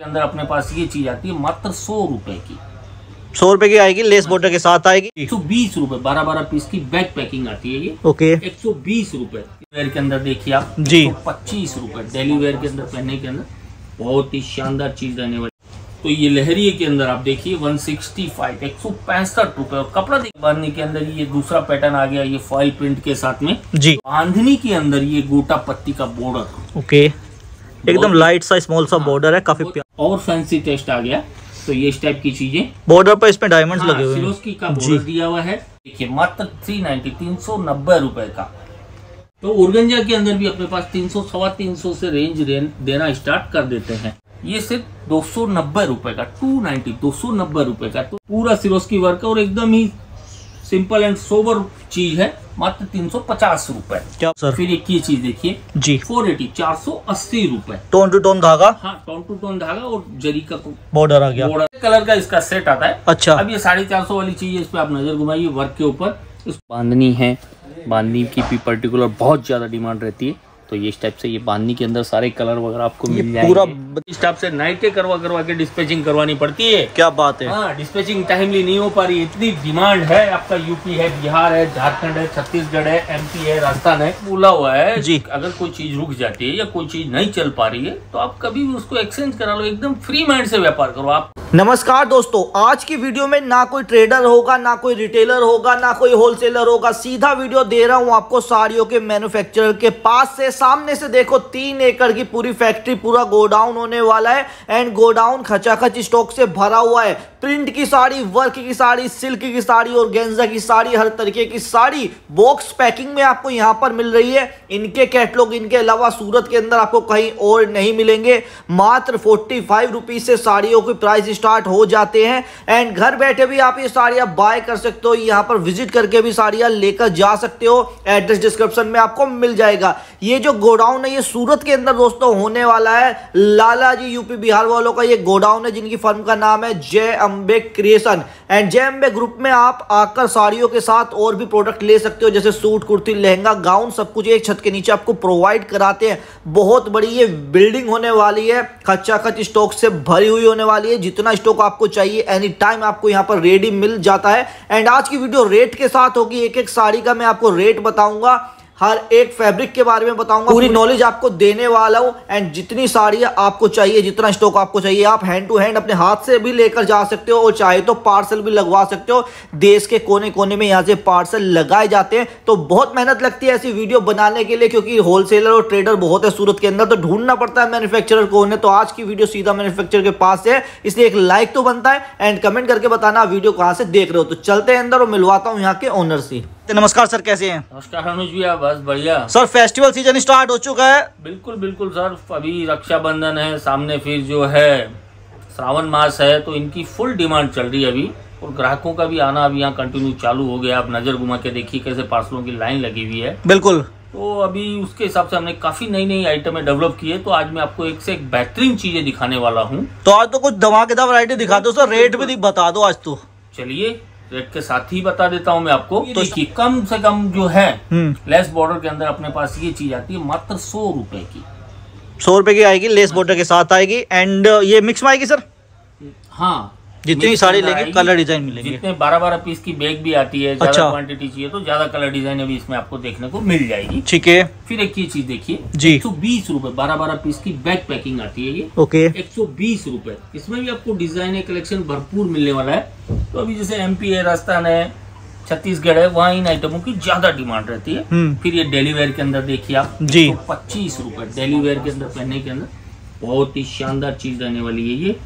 के अंदर अपने पास ये चीज़ आती है मात्र सौ रुपए की। सौ रुपए की आएगी लेस बॉर्डर के साथ आएगी? एक सौ बीस रूपए बारह बारह पीस की बैग पैकिंग आती है ये। ओके। एक सौ बीस रूपए वेयर के अंदर देखिए आप जी। पच्चीस रूपए डेली वेयर के अंदर पहनने के अंदर। बहुत ही शानदार चीज़ रहने वाली। तो ये लहरिए के अंदर आप देखिए 165 एक सौ पैंसठ रूपए। और कपड़ा बांधने के अंदर ये दूसरा पैटर्न आ गया ये फॉइल प्रिंट के साथ में। जी। बांधनी के अंदर ये गोटा पत्ती का बॉर्डर ओके। एकदम लाइट सा स्मॉल सा बॉर्डर है काफ़ी और फैंसी टेस्ट आ गया। तो ये इस टाइप की चीज़ें। बॉर्डर पर इसमें डायमंड्स हाँ, लगे हुए हैं। का। बॉर्डर दिया हुआ है। देखिए मात्र थ्री नाइन्टी तीन सौ नब्बे रुपए का। तो उर्गंजा के अंदर भी अपने पास तीन सौ सवा तीन सौ से रेंज देना स्टार्ट कर देते हैं। ये सिर्फ़ दो सौ नब्बे रुपए का टू नाइन्टी दो सौ नब्बे रुपए का। तो पूरा सिरोस्की वर्क है और एकदम ही सिंपल एंड सोवर चीज़ है मात्र तीन सौ पचास रूपए। फिर एक ये चीज़ देखिए जी। फोर एटी चार सौ अस्सी रूपए। टोन टू टोन धागा? हाँ टोन टू टोन धागा और जरी का बॉर्डर आ गया। बॉर्डर। कलर का इसका सेट आता है। अच्छा। अब ये साढ़े चार सौ वाली चीज़ है इस पर आप नज़र घुमाइए वर्क के ऊपर। बांधनी है बांधनी की भी पर्टिकुलर बहुत ज़्यादा डिमांड रहती है। तो ये इस टाइप से ये बांधनी के अंदर सारे कलर वगैरह आपको मिल जाएँगे। पूरा- इस टाइप से नाइटे करवा करवा के डिस्पैचिंग करवानी पड़ती है। क्या बात है। हाँ डिस्पैचिंग टाइमली नहीं हो पा रही इतनी डिमांड है। आपका यूपी है बिहार है झारखंड है छत्तीसगढ़ है एमपी है राजस्थान है बोला हुआ है जी। अगर कोई चीज़ रुक जाती है या कोई चीज़ नहीं चल पा रही है तो आप कभी भी उसको एक्सचेंज करा लो एकदम फ्री माइंड से व्यापार करो। आप नमस्कार दोस्तों आज की वीडियो में ना कोई ट्रेडर होगा ना कोई रिटेलर होगा ना कोई होलसेलर होगा। सीधा वीडियो दे रहा हूँ आपको साड़ियों के मैन्युफैक्चरर के पास से। सामने से देखो, तीन एकड़ की पूरी फैक्ट्री पूरा गोडाउन होने वाला है। एंड गोडाउन खचाखच स्टॉक से भरा हुआ है। प्रिंट की साड़ी वर्क की साड़ी सिल्क की साड़ी और गेंजा की साड़ी, हर तरीके की साड़ी बॉक्स पैकिंग में आपको यहाँ पर मिल रही है। इनके कैटलॉग इनके अलावा सूरत के अंदर आपको कहीं और नहीं मिलेंगे। मात्र फोर्टी फाइव रुपीज़ से साड़ियों की प्राइस स्टार्ट हो जाते हैं। एंड घर बैठे भी आप ये साड़ियाँ बाय कर सकते हो। यहाँ पर विज़िट करके भी साड़ियाँ लेकर जा सकते हो। एड्रेस डिस्क्रिप्शन में आपको मिल जाएगा। ये जो गोडाउन है, ये सूरत के अंदर दोस्तों होने वाला है। लाला जी यूपी बिहार वालों का ये गोडाउन है, जिनकी फर्म का नाम है जय अम्बे क्रिएशन। एंड जय अम्बे ग्रुप में आप आकर साड़ियों के साथ और भी प्रोडक्ट ले सकते हो, जैसे सूट, कुर्ती, लहंगा गाउन सब कुछ एक छत के नीचे आपको प्रोवाइड कराते हैं। बहुत बड़ी ये बिल्डिंग होने वाली है खच्चा खच स्टॉक से भरी हुई होने वाली है। जितना स्टॉक आपको चाहिए एनी टाइम आपको यहाँ पर रेडी मिल जाता है। एंड आज की वीडियो रेट के साथ होगी एक एक साड़ी का मैं आपको रेट बताऊँगा। हर एक फैब्रिक के बारे में बताऊँगा पूरी नॉलेज आपको देने वाला हूँ एंड जितनी साड़ियाँ आपको चाहिए जितना स्टॉक आपको चाहिए आप हैंड टू हैंड अपने हाथ से भी लेकर जा सकते हो और चाहे तो पार्सल भी लगवा सकते हो। देश के कोने कोने में यहाँ से पार्सल लगाए जाते हैं तो बहुत मेहनत लगती है ऐसी वीडियो बनाने के लिए क्योंकि होलसेलर और ट्रेडर बहुत है सूरत के अंदर तो ढूंढना पड़ता है मैन्युफैक्चरर को उन्हें तो आज की वीडियो सीधा मैन्युफैक्चरर के पास है इसलिए एक लाइक तो बनता है एंड कमेंट करके बताना वीडियो कहाँ से देख रहे हो। तो चलते हैं अंदर और मिलवाता हूँ यहाँ के ओनर से। नमस्कार सर कैसे हैं? नमस्कार अनुज भैया बस बढ़िया। सर फेस्टिवल सीज़न स्टार्ट हो चुका है। बिल्कुल बिल्कुल सर अभी रक्षाबंधन है सामने फिर जो है श्रावण मास है तो इनकी फुल डिमांड चल रही है अभी और ग्राहकों का भी आना अभी यहाँ कंटिन्यू चालू हो गया। आप नज़र घुमा के देखिए कैसे पार्सलों की लाइन लगी हुई है। बिल्कुल। तो अभी उसके हिसाब से हमने काफ़ी नई नई आइटमें डेवलप की है तो आज मैं आपको एक से एक बेहतरीन चीज़ें दिखाने वाला हूँ। तो आज तो कुछ धमाकेदार वैरायटी दिखा दो सर रेट भी बता दो आज तो। चलिए रेट के साथ ही बता देता हूँ मैं आपको तो कि कम से कम जो है हम्म। लेस बॉर्डर के अंदर अपने पास ये चीज़ आती है मात्र सौ रुपए की। सौ रुपए की आएगी लेस बॉर्डर के साथ आएगी एंड ये मिक्स में आएगी सर हाँ। जितनी साड़ी कलर लेंगे कलर डिज़ाइन मिलेंगे। जितने बारह बारह पीस की बैग भी आती है ज़्यादा अच्छा। क्वांटिटी चाहिए तो ज़्यादा कलर डिज़ाइन अभी इसमें आपको देखने को मिल जाएगी। ठीक है। फिर एक ये चीज़ देखिए जी। एक सौ बीस रूपए बारह बारह पीस की बैग पैकिंग आती है ये। ओके। एक सौ बीस रूपए इसमें भी आपको डिज़ाइन कलेक्शन भरपूर मिलने वाला है। तो अभी जैसे एमपी है राजस्थान है छत्तीसगढ़ है वहाँ इन आइटमों की ज़्यादा डिमांड रहती है। हम्म। फिर ये डेली वेयर के अंदर देखिए आप जी। पच्चीस रूपए डेली वेयर के अंदर पहनने के अंदर। बहुत ही शानदार चीज़ रहने वाली है ये।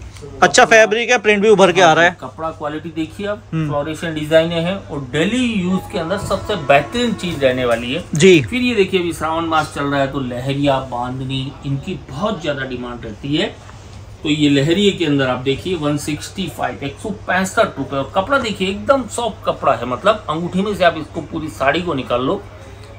अच्छा फैब्रिक है प्रिंट भी उभर के आ रहा है। कपड़ा क्वालिटी देखिए आप हम्म। फ्लोरेशन डिज़ाइन है और डेली यूज़ के अंदर सबसे बेहतरीन चीज़ रहने वाली है। जी। फिर ये देखिए अभी श्रावण मास चल रहा है तो लहरिया बांधनी इनकी बहुत ज़्यादा डिमांड रहती है। तो ये लहरिए के अंदर आप देखिए 165 एक सौ पैंसठ रुपए। और कपड़ा देखिए एकदम सॉफ्ट कपड़ा है मतलब अंगूठी में से आप इसको पूरी साड़ी को निकाल लो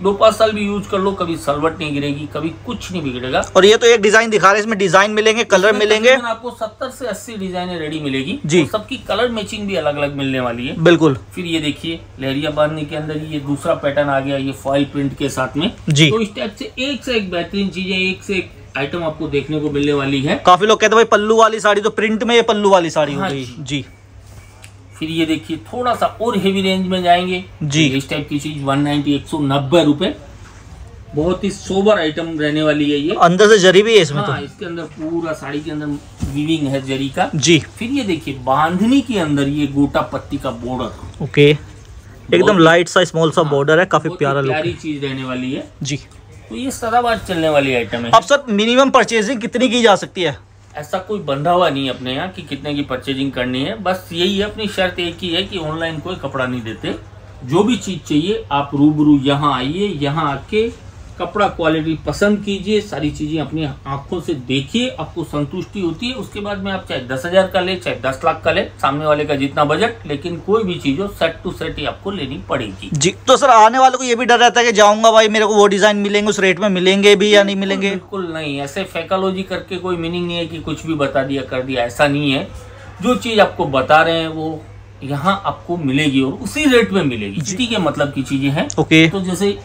दो पाँच साल भी यूज़ कर लो कभी सलवट नहीं गिरेगी कभी कुछ नहीं बिगड़ेगा। और ये तो एक डिज़ाइन दिखा रहे हैं इसमें डिज़ाइन मिलेंगे कलर मिलेंगे। आपको 70 से 80 डिजाइने रेडी मिलेगी। जी। सबकी कलर मैचिंग भी अलग अलग मिलने वाली है। बिल्कुल। फिर ये देखिए लहरिया बांधने के अंदर ये दूसरा पैटर्न आ गया ये फॉइल प्रिंट के साथ में। जी। तो इस टाइप से एक से एक बेहतरीन चीज़ें एक से एक आइटम आपको देखने को मिलने वाली है। काफ़ी लोग कहते हैं भाई पल्लू वाली साड़ी तो प्रिंट में ये पल्लू वाली साड़ी हो हाँ गई। जी। फिर ये देखिए थोड़ा सा और हेवी रेंज में जाएँगे। जी। तो इस टाइप की चीज़ वन नाइनटी एक सौ नब्बे रुपए। बहुत ही सोबर आइटम रहने वाली है ये। अंदर से जरी भी है इसमें हाँ तो। इसके अंदर पूरा साड़ी के अंदर वीविंग है जरी का। तो जी। फिर ये देखिए बांधनी के अंदर ये गोटा पत्ती का बॉर्डर ओके। एकदम लाइट सा स्मॉल सा बॉर्डर है काफ़ी प्यारा प्यारी चीज़ रहने वाली है। जी। तो ये सदाबार चलने वाली आइटम है। अब सर मिनिमम परचेजिंग कितनी की जा सकती है? ऐसा कोई बंधा हुआ नहीं है अपने यहाँ कि कितने की परचेजिंग करनी है। बस यही है, अपनी शर्त एक ही है कि ऑनलाइन कोई कपड़ा नहीं देते। जो भी चीज़ चाहिए, आप रूबरू यहाँ आइए, यहाँ आके कपड़ा क्वालिटी पसंद कीजिए सारी चीज़ें अपनी आँखों से देखिए आपको संतुष्टि होती है। उसके बाद में आप चाहे दस हज़ार का ले चाहे दस लाख का ले सामने वाले का जितना बजट लेकिन कोई भी चीज़ हो सेट टू सेट ही आपको लेनी पड़ेगी। जी तो सर आने वाले को ये भी डर रहता है कि जाऊँगा भाई मेरे को वो डिज़ाइन मिलेंगे उस रेट में मिलेंगे भी या नहीं मिलेंगे? बिल्कुल नहीं। ऐसे फैकोलॉजी करके कोई मीनिंग नहीं है कि कुछ भी बता दिया कर दिया। ऐसा नहीं है। जो चीज़ आपको बता रहे हैं वो यहाँ आपको मिलेगी और उसी रेट में मिलेगी। सिटी के मतलब की चीज़ें हैं। ओके। तो जैसे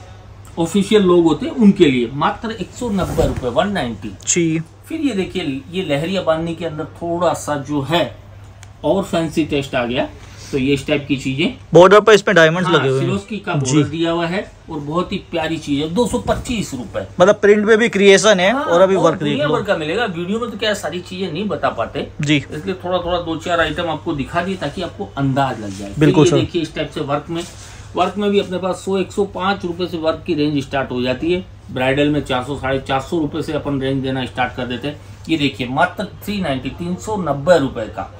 ऑफिशियल लोग होते हैं उनके लिए। मात्र एक सौ नब्बे रुपए वन नाइन्टी जी। फिर ये देखिए ये लहरिया बांधने के अंदर थोड़ा सा जो है और फैंसी टेस्ट आ गया। तो ये इस टाइप की चीज़ें। बॉर्डर पर इसमें डायमंड्स हाँ, लगे हुए हैं। का बॉर्डर दिया हुआ है और बहुत ही प्यारी चीज़ है। दो सौ पच्चीस रूपए। मतलब प्रिंट में भी क्रिएशन है हाँ, और अभी और वर्क दुनिया भर का मिलेगा। वीडियो में तो क्या सारी चीज़ें नहीं बता पाते। जी। इसलिए थोड़ा थोड़ा दो चार आइटम आपको दिखा दिए ताकि आपको अंदाज लग जाए। बिल्कुल। देखिए इस टाइप से वर्क में। वर्क में भी अपने पास सौ एक सौ पाँच रुपए से वर्क की रेंज स्टार्ट हो जाती है। ब्राइडल में चार सौ साढ़े चार सौ रुपये से अपन रेंज देना स्टार्ट कर देते हैं। ये देखिए मात्र थ्री नाइन्टी तीन सौ नब्बे रुपए का।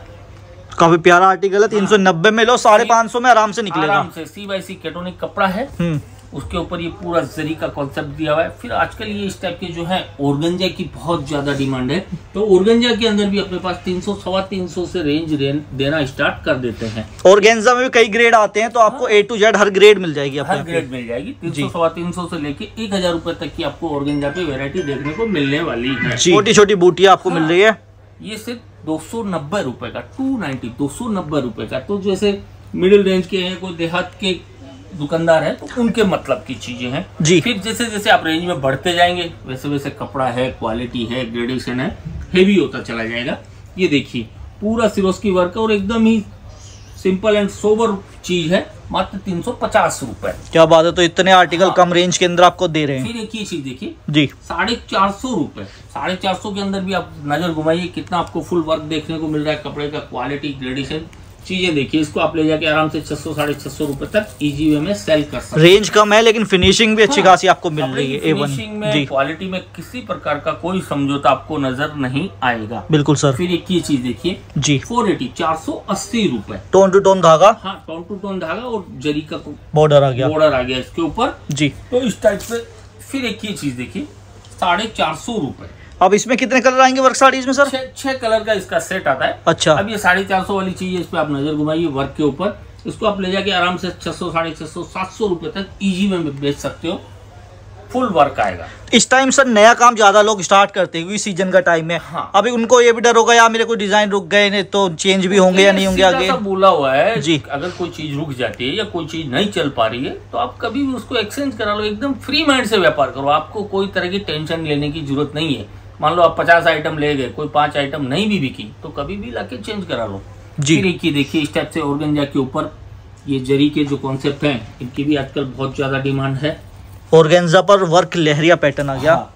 काफ़ी प्यारा आर्टिकल है तीन सौ नब्बे में लो साढ़े पाँच सौ में आराम से निकलेगा। आराम से सी बाई सी कैटोनिक कपड़ा है। हम्म। उसके ऊपर ये पूरा जरी का कॉन्सेप्ट दिया हुआ है। फिर आजकल ये इस टाइप के जो है ओरगंजा की बहुत ज़्यादा डिमांड है। तो ओरगंजा के अंदर भी अपने पास तीन सौ सवा तीन सौ से रेंज देना स्टार्ट कर देते हैं। और गेंजा में भी कई ग्रेड आते हैं तो आपको ए टू जेड हर ग्रेड मिल जाएगी हर ग्रेड मिल जाएगी। तीन सौ सवा तीन सौ से लेके एक हज़ार रूपए तक की आपको ओरगंजा पे वेरायटी देखने को मिलने वाली है। छोटी छोटी बूटियाँ आपको मिल रही है। ये सिर्फ़ दो सौ नब्बे रुपए का टू नाइनटी दो सौ नब्बे रुपए का। तो जैसे मिडिल रेंज के हैं कोई देहात के दुकानदार है तो उनके मतलब की चीज़ें हैं। जी। फिर जैसे जैसे आप रेंज में बढ़ते जाएँगे वैसे वैसे कपड़ा है क्वालिटी है ग्रेडेशन है हेवी होता चला जाएगा। ये देखिए पूरा सिरोस्की वर्क और एकदम ही सिंपल एंड सोबर चीज़ है मात्र तीन सौ पचास रुपए। क्या बात है तो इतने आर्टिकल हाँ। कम रेंज के अंदर आपको दे रहे हैं। फिर एक ही चीज़ देखिए जी। साढ़े चार सौ रुपए। साढ़े चार सौ के अंदर भी आप नज़र घुमाइए कितना आपको फुल वर्क देखने को मिल रहा है कपड़े का क्वालिटी ग्रेडेशन चीज़ें देखिए इसको आप ले जाके आराम से छह सौ साढ़े छह सौ रुपए तक इजी वे में सेल कर सकते हैं। रेंज कम है लेकिन फिनिशिंग भी अच्छी हाँ, खासी आपको मिल रही है फिनिशिंग में क्वालिटी में किसी प्रकार का कोई समझौता आपको नज़र नहीं आएगा। बिल्कुल सर। फिर एक ये चीज़ देखिए जी। फोर एटी चार सौ अस्सी रूपए। टोन टू टोन धागा। हाँ टोन टू टोन धागा और जरी का बॉर्डर आ गया। बॉर्डर आ गया इसके ऊपर। जी। तो इस टाइप से फिर एक ये चीज़ देखिए साढ़े चार सौ रुपए। अब इसमें कितने कलर आएँगे वर्क साड़ीज में सर छह कलर का इसका सेट आता है। अच्छा। अब ये साढ़े चार सौ वाली चीज़ है इस पर आप नज़र घुमाइए वर्क के ऊपर। इसको आप ले जाके आराम से छह सौ साढ़े छह सौ सात सौ रुपए तक इजी में बेच सकते हो। फुल वर्क आएगा। इस टाइम सर नया काम ज़्यादा लोग स्टार्ट करते हैं सीज़न का टाइम है। हाँ। अभी उनको ये भी डर होगा यार मेरे कोई डिज़ाइन रुक गए तो चेंज भी होंगे या नहीं होंगे आगे। बोला हुआ है जी। अगर कोई चीज़ रुक जाती है या कोई चीज़ नहीं चल पा रही है तो आप कभी भी उसको एक्सचेंज करा लो एकदम फ्री माइंड से व्यापार करो। आपको कोई तरह की टेंशन लेने की ज़रूरत नहीं है। मान लो आप पचास आइटम ले गए कोई पाँच आइटम नहीं भी बिकी तो कभी भी लाके चेंज करा लो। जी। फिर एक ही देखिए इस टाइप से ऑर्गेंजा के ऊपर ये जरी के जो कॉन्सेप्ट हैं इनकी भी आजकल बहुत ज़्यादा डिमांड है। ऑर्गेन्जा पर वर्क लहरिया पैटर्न आ गया। हाँ।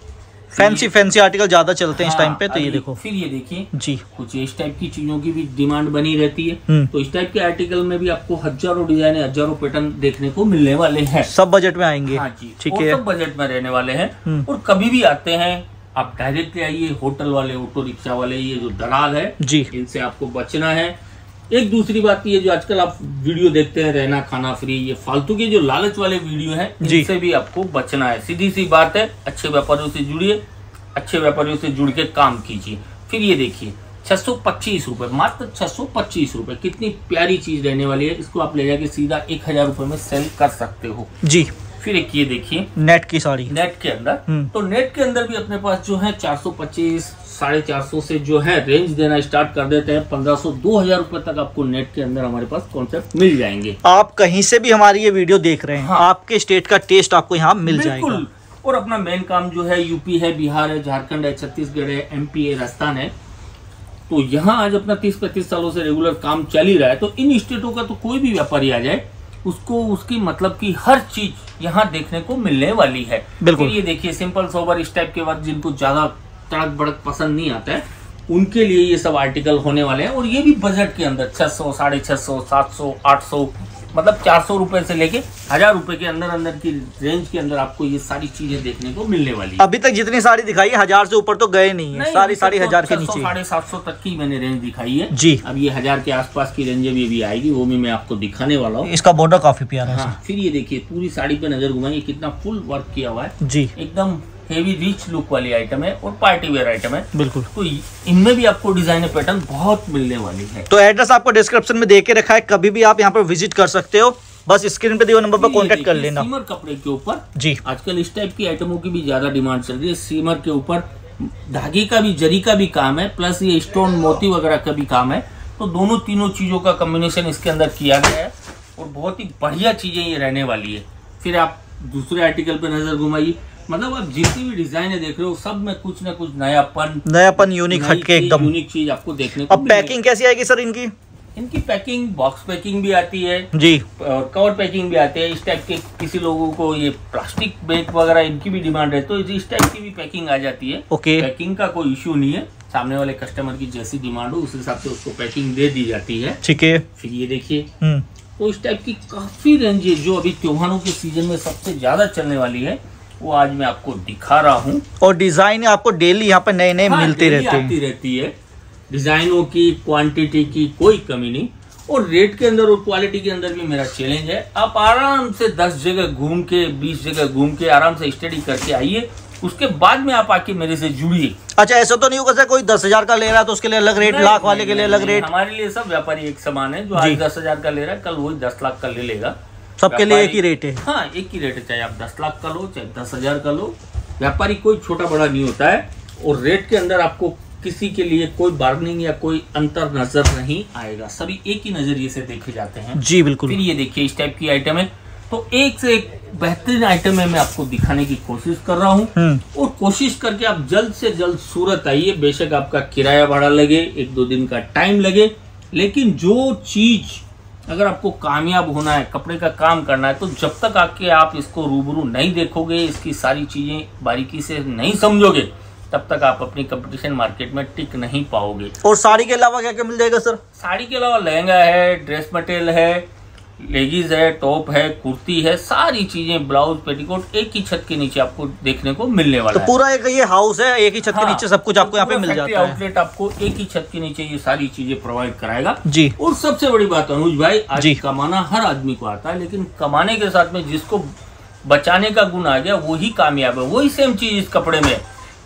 फैंसी फैंसी आर्टिकल ज़्यादा चलते हैं इस टाइम हाँ, पे तो ये देखो। फिर ये देखिए जी। कुछ इस टाइप की चीज़ों की भी डिमांड बनी रहती है। हम्म। तो इस टाइप के आर्टिकल में भी आपको हज़ारों डिज़ाइन हज़ारों पैटर्न देखने को मिलने वाले हैं। सब बजट में आएँगे। हाँ जी ठीक है। सब बजट में रहने वाले हैं। हम्म। और कभी भी आते हैं आप डायरेक्ट आइए होटल वाले ऑटो रिक्शा वाले ये जो दलाल है जी। इनसे आपको बचना है। एक दूसरी बात ये जो आजकल आप वीडियो देखते हैं रहना खाना फ्री ये फालतू के जो लालच वाले वीडियो हैं। इनसे भी आपको बचना है। सीधी सी बात है अच्छे व्यापारियों से जुड़िए अच्छे व्यापारियों से जुड़ के काम कीजिए। फिर ये देखिए छह सौ पच्चीस रुपए मात्र छह सौ पच्चीस रुपए कितनी प्यारी चीज़ रहने वाली है इसको आप ले जाके सीधा एक हज़ार रुपए में सेल कर सकते हो। जी। फिर एक ये देखिए। नेट की साड़ी नेट के अंदर। हम्म। तो नेट के अंदर भी अपने पास जो है 425 साढ़े चार सौ से जो है रेंज देना स्टार्ट कर देते हैं। 1500 2000 रुपए तक आपको नेट के अंदर हमारे पास कॉन्सेप्ट मिल जाएँगे। आप कहीं से भी हमारी ये वीडियो देख रहे हैं हाँ। आपके स्टेट का टेस्ट आपको यहाँ मिल जाएगा। और अपना मेन काम जो है यूपी है बिहार है झारखंड है छत्तीसगढ़ है एमपी है राजस्थान है। तो यहाँ आज अपना तीस पैंतीस सालों से रेगुलर काम चल ही रहा है। तो इन स्टेटों का तो कोई भी व्यापारी आ जाए उसको उसकी मतलब की हर चीज़ यहाँ देखने को मिलने वाली है बिल्कुल। ये देखिए सिंपल सोबर इस टाइप के वर्क जिनको ज़्यादा तड़क बड़क पसंद नहीं आता है उनके लिए ये सब आर्टिकल होने वाले हैं और ये भी बजट के अंदर छह सौ साढ़े छह सौ सात सौ आठ सौ मतलब चार सौ रुपए से लेके हज़ार रुपए के अंदर अंदर की रेंज के अंदर आपको ये सारी चीज़ें देखने को मिलने वाली है। अभी तक जितनी साड़ी दिखाई है हज़ार से ऊपर तो गए नहीं है। नहीं, सारी अभी साड़ी तो हज़ार के नीचे साढ़े सात सौ तक की मैंने रेंज दिखाई है। जी। अब ये हज़ार के आसपास की रेंज भी अभी आएगी वो भी मैं आपको दिखाने वाला हूँ। इसका बॉर्डर काफ़ी प्यारा है हाँ फिर ये देखिए पूरी साड़ी पे नज़र घुमाइए कितना फुल वर्क किया हुआ है। जी। एकदम हेवी रिच लुक वाली आइटम है और पार्टी वेयर आइटम है। बिल्कुल। तो इनमें भी आपको डिज़ाइन पैटर्न बहुत मिलने वाली है। तो एड्रेस आपको डिस्क्रिप्शन में दे के रखा है कभी भी आप यहाँ पर विज़िट कर सकते हो। बस स्क्रीन पे दिए नंबर पर कांटेक्ट कर लेना। सीमर कपड़े के ऊपर जी। आजकल इस टाइप की आइटमों की भी ज़्यादा डिमांड चल रही है। सीमर के ऊपर धागे का भी जरी का भी काम है प्लस ये स्टोन मोती वगैरह का भी काम है। तो दोनों तीनों चीज़ों का कॉम्बिनेशन इसके अंदर किया गया है और बहुत ही बढ़िया चीज़ें ये रहने वाली है। फिर आप दूसरे आर्टिकल पे नज़र घुमाइए। मतलब आप जितनी भी डिज़ाइन देख रहे हो सब में कुछ ना कुछ नयापन नयापन यूनिक हटके एकदम। यूनिक चीज़ आपको देखने को अब पैकिंग कैसी आएगी सर इनकी? इनकी पैकिंग बॉक्स पैकिंग भी आती है। जी। और कवर पैकिंग भी आते हैं। इस टाइप के किसी लोगों को ये प्लास्टिक बैग वगैरह इनकी भी डिमांड है तो इस टाइप की भी पैकिंग आ जाती है। ओके पैकिंग का कोई इश्यू नहीं है। सामने वाले कस्टमर की जैसी डिमांड हो उस हिसाब से उसको पैकिंग दे दी जाती है। ठीक है। फिर ये देखिए। हम्म। तो इस टाइप की काफ़ी रेंज है जो अभी त्योहारों के सीज़न में सबसे ज़्यादा चलने वाली है। वो आज मैं आपको दिखा रहा हूँ। और डिज़ाइन आपको डेली यहाँ पर नए नए हाँ, मिलते रहते हैं। आती रहती है। डिजाइनों की क्वांटिटी की कोई कमी नहीं। और रेट के अंदर और क्वालिटी के अंदर भी मेरा चैलेंज है। आप आराम से 10 जगह घूम के 20 जगह घूम के आराम से स्टडी करके आइए। उसके बाद में आप आके मेरे से जुड़िए। अच्छा ऐसा तो नहीं होगा सर कोई दस हज़ार का ले रहा है तो उसके लिए अलग रेट लाख वाले के लिए अलग रेट हमारे लिए सब व्यापारी एक समान है जो आज दस हज़ार का ले रहा है कल वही दस लाख का ले लेगा। सबके लिए एक ही रेट है। हाँ एक ही रेट है चाहे आप दस लाख का लो चाहे दस हज़ार का लो। व्यापारी कोई छोटा बड़ा नहीं होता है और रेट के अंदर आपको किसी के लिए कोई बार्गनिंग या कोई अंतर नज़र नहीं आएगा। सभी एक ही नज़रिए से देखे जाते हैं। जी बिल्कुल। फिर ये देखिए इस टाइप की आइटम है। तो एक से एक बेहतरीन आइटम है मैं आपको दिखाने की कोशिश कर रहा हूँ। हम्म। और कोशिश करके आप जल्द से जल्द सूरत आइए। बेशक आपका किराया भाड़ा लगे एक दो दिन का टाइम लगे लेकिन जो चीज़ अगर आपको कामयाब होना है कपड़े का काम करना है तो जब तक आके आप इसको रूबरू नहीं देखोगे इसकी सारी चीज़ें बारीकी से नहीं समझोगे तब तक आप अपनी कंपटीशन मार्केट में टिक नहीं पाओगे। और साड़ी के अलावा क्या क्या मिल जाएगा सर? साड़ी के अलावा लहंगा है ड्रेस मटेरियल है लेगीज है टॉप है कुर्ती है सारी चीज़ें ब्लाउज पेटीकोट एक ही छत के नीचे आपको देखने को मिलने तो वाला है। पूरा एक ये हाउस है एक ही छत हाँ, के नीचे सब कुछ आपको यहाँ पे मिल जाता है। आउटलेट आपको एक ही छत के नीचे ये सारी चीज़ें प्रोवाइड कराएगा। जी। और सबसे बड़ी बात अनुज भाई आज कमाना हर आदमी को आता है लेकिन कमाने के साथ में जिसको बचाने का गुण आ गया वही कामयाब है। वही सेम चीज़ इस कपड़े में।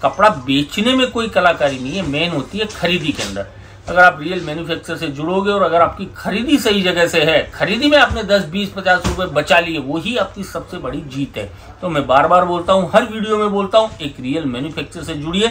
कपड़ा बेचने में कोई कलाकारी नहीं है मेन होती है खरीदी के अंदर। अगर आप रियल मैन्युफैक्चर से जुड़ोगे और अगर आपकी खरीदी सही जगह से है, खरीदी में आपने 10 20 50 रुपए बचा लिए, वही आपकी सबसे बड़ी जीत है। तो मैं बार बार बोलता हूँ, हर वीडियो में बोलता हूँ, एक रियल मैन्युफैक्चर से जुड़िए।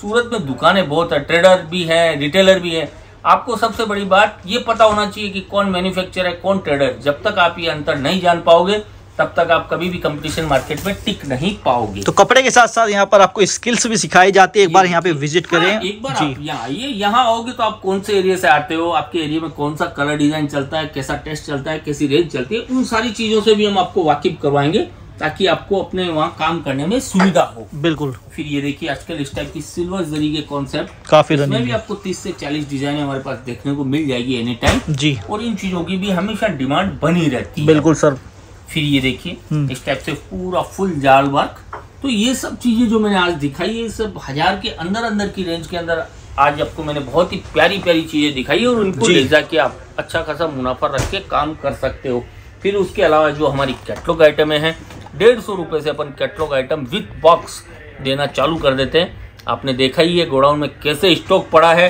सूरत में दुकानें बहुत है, ट्रेडर भी है, रिटेलर भी है। आपको सबसे बड़ी बात, ये पता होना चाहिए कि कौन मैन्युफैक्चर है, कौन ट्रेडर। जब तक आप ये अंतर नहीं जान पाओगे तब तक आप कभी भी कंपटीशन मार्केट में टिक नहीं पाओगे। तो कपड़े के साथ साथ यहाँ पर आपको स्किल्स भी सिखाई जाती है एक बार यहाँ पे विज़िट करें। हाँ, एक बार जी। आप यहाँ आइए यहाँ आओगे तो आप कौन से एरिया से आते हो आपके एरिया में कौन सा कलर डिज़ाइन चलता है कैसा टेस्ट चलता है कैसी रेंज चलती है उन सारी चीज़ों से भी हम आपको वाकिफ करवाएँगे ताकि आपको अपने वहाँ काम करने में सुविधा हो। बिल्कुल। फिर ये देखिए आजकल इस टाइप की सिल्वर जरी के कॉन्सेप्ट काफ़ी इसमें भी आपको 30 से 40 डिज़ाइन हमारे पास देखने को मिल जाएगी एनी टाइम जी। और इन चीज़ों की भी हमेशा डिमांड बनी रहती है। बिल्कुल सर फिर ये देखिए हम्म। इस टाइप से पूरा फुल जाल वर्क तो ये सब चीज़ें जो मैंने आज दिखाई है ये सब हज़ार के अंदर अंदर की रेंज के अंदर आज आपको मैंने बहुत ही प्यारी प्यारी चीज़ें दिखाई है और उनको। ले जाके आप अच्छा खासा मुनाफा रख के काम कर सकते हो फिर उसके अलावा जो हमारी कैटलॉग आइटमें हैं डेढ़ सौ रुपये से अपन कैटलॉग आइटम विथ बॉक्स देना चालू कर देते हैं आपने देखा ही है गोडाउन में कैसे स्टॉक पड़ा है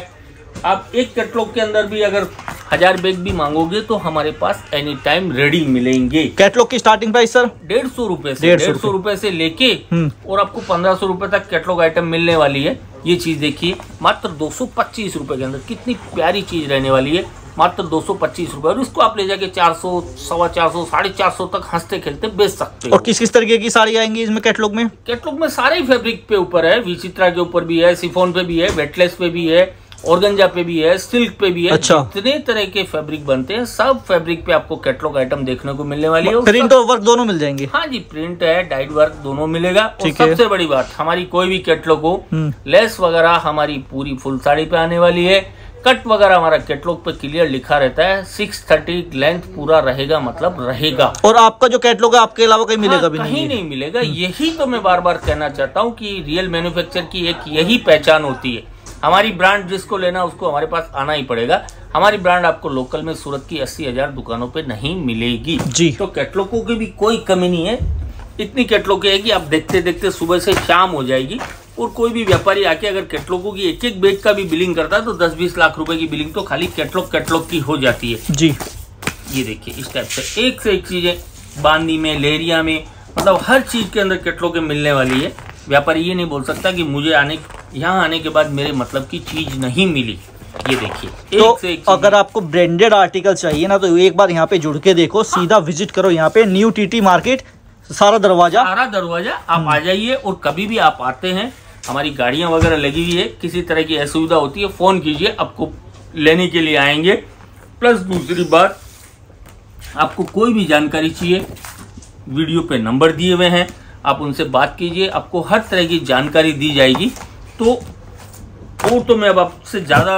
आप एक कैटलॉग के अंदर भी अगर हज़ार बैग भी मांगोगे तो हमारे पास एनी टाइम रेडी मिलेंगे। कैटलॉग की स्टार्टिंग प्राइस सर डेढ़ सौ रुपये से डेढ़ सौ रुपये से लेके हम्म। और आपको पंद्रह सौ रुपये तक कैटलॉग आइटम मिलने वाली है। ये चीज़ देखिए मात्र दो सौ पच्चीस रुपये के अंदर कितनी प्यारी चीज़ रहने वाली है। मात्र दो सौ पच्चीस रूपए। और इसको आप ले जाके चार सौ सवा चार सौ साढ़े चार सौ तक हँसते खेलते बेच सकते हो। और किस किस तरीके की साड़ी आएँगी इसमें कैटलॉग में? कैटलॉग में सारे ही फैब्रिक पे ऊपर है। विचित्रा के ऊपर भी है सिफोन पे भी है वेटलेस पे भी है। ऑर्गंजा पे भी है सिल्क पे भी है अच्छा। जितने तरह के फैब्रिक बनते हैं सब फैब्रिक पे आपको कैटलॉग आइटम देखने को मिलने वाली है। प्रिंट और वर्क दोनों मिल जाएँगे? हाँ जी प्रिंट है डाइट वर्क दोनों मिलेगा। और सबसे बड़ी बात हमारी कोई भी कैटलॉग हो हम्म। लेस वगैरह हमारी पूरी फुल साड़ी पे आने वाली है। कट वगैरह हमारा कैटलॉग पे क्लियर लिखा रहता है। सिक्स थर्टी लेंथ पूरा रहेगा मतलब रहेगा। और आपका जो कैटलॉग है आपके अलावा कहीं मिलेगा हाँ, भी कहीं नहीं नहीं मिलेगा यही तो मैं बार बार कहना चाहता हूँ कि रियल मैन्युफैक्चर की एक यही पहचान होती है। हमारी ब्रांड जिसको लेना उसको हमारे पास आना ही पड़ेगा। हमारी ब्रांड आपको लोकल में सूरत की अस्सी हज़ार दुकानों पे नहीं मिलेगी। जी। तो कैटलॉगों की भी कोई कमी नहीं है। इतनी कैटलॉग है कि आप देखते देखते सुबह से शाम हो जाएगी और कोई भी व्यापारी आके अगर कैटलॉगों की एक एक बेग का भी बिलिंग करता है तो दस बीस लाख रुपए की बिलिंग तो खाली कैटलॉग कैटलॉग की हो जाती है। जी। ये देखिए इस टाइप से एक से एक चीज़ें बांदी में लेरिया में मतलब हर चीज़ के अंदर कैटलॉग मिलने वाली है। व्यापारी ये नहीं बोल सकता कि मुझे आने यहाँ आने के बाद मेरे मतलब की चीज़ नहीं मिली। ये देखिए तो से एक अगर आपको ब्रांडेड आर्टिकल चाहिए ना तो एक बार यहाँ पे जुड़ के देखो सीधा विज़िट करो यहाँ पे न्यू टीटी मार्केट सारा दरवाज़ा। सारा दरवाज़ा आप आ जाइए और कभी भी आप आते हैं हमारी गाड़ियाँ वगैरह लगी हुई है किसी तरह की असुविधा होती है फ़ोन कीजिए आपको लेने के लिए आएँगे। प्लस दूसरी बात आपको कोई भी जानकारी चाहिए वीडियो पे नंबर दिए हुए हैं आप उनसे बात कीजिए आपको हर तरह की जानकारी दी जाएगी। तो और तो मैं अब आपसे ज़्यादा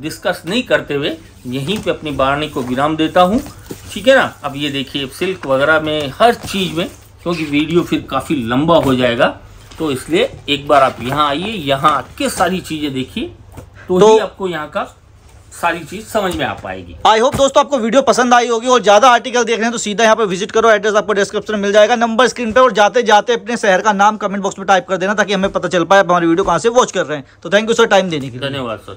डिस्कस नहीं करते हुए यहीं पे अपनी बारणी को विराम देता हूँ। ठीक है ना? अब ये देखिए सिल्क वगैरह में हर चीज़ में क्योंकि वीडियो फिर काफ़ी लंबा हो जाएगा तो इसलिए एक बार आप यहाँ आइए यहाँ आके सारी चीज़ें देखिए तो, तो- ही आपको यहाँ का सारी चीज़ समझ में आ पाएगी। आई होप दोस्तों आपको वीडियो पसंद आई होगी और ज़्यादा आर्टिकल देख रहे हैं तो सीधा यहाँ पे विज़िट करो एड्रेस आपको डिस्क्रिप्शन में मिल जाएगा। नंबर स्क्रीन पे और जाते जाते अपने शहर का नाम कमेंट बॉक्स में टाइप कर देना ताकि हमें पता चल पाए आप हमारी वीडियो कहाँ से वॉच कर रहे हैं। तो थैंक यू सर टाइम देने के लिए। धन्यवाद सर